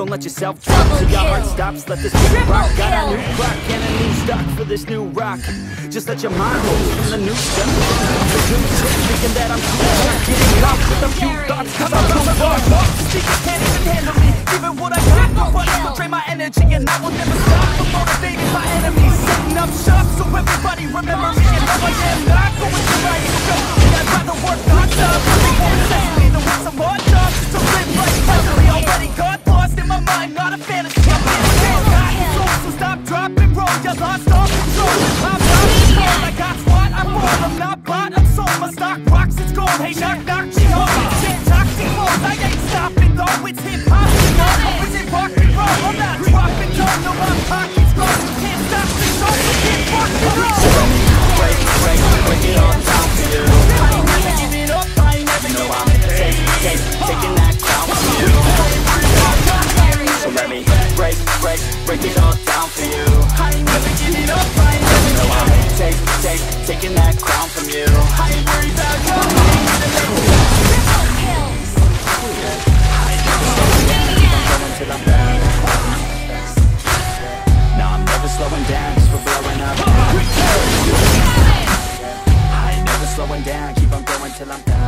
Don't let yourself drop till your heart stops. Let this beat rock. Got a new rock and a new stock for this new rock. Just let your mind roll from the new stuff. The new tip, thinking that I'm cool. Not getting caught with a few thoughts. Cause I'm too far. Speakers can't even handle me. Giving what I got, no one else drain my energy. And I will never stop. I'm motivated by enemies. Setting up shop so everybody remembers. me. Stock rocks, it's gold, hey knock, knock, home Shit, toxic flows, I ain't stopping though It's hip-hop, you know, or is it rock and roll? I'm not dropping, know my pockets You can't stop so you can't roll Break, break, break it all down for you I ain't never giving up, I ain't never know giving I'm take, take, taking that crown from you So let me break, break, break it all down for you. I ain't never giving up, thanks for blowing up. I ain't never slowing down, keep on going till I'm done.